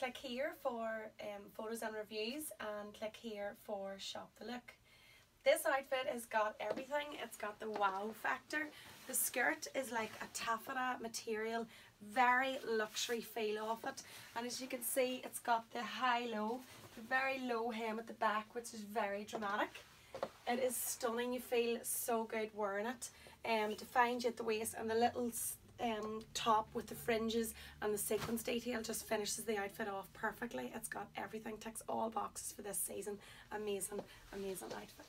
click here for um, photos and reviews and click here for shop the look. This outfit has got everything. It's got the wow factor. The skirt is like a taffeta material, very luxury feel off it. And as you can see, it's got the high-low, the very low hem at the back, which is very dramatic. It is stunning. You feel so good wearing it. Um, to you at the waist and the little um, top with the fringes and the sequins detail just finishes the outfit off perfectly. It's got everything, ticks all boxes for this season. Amazing, amazing outfit.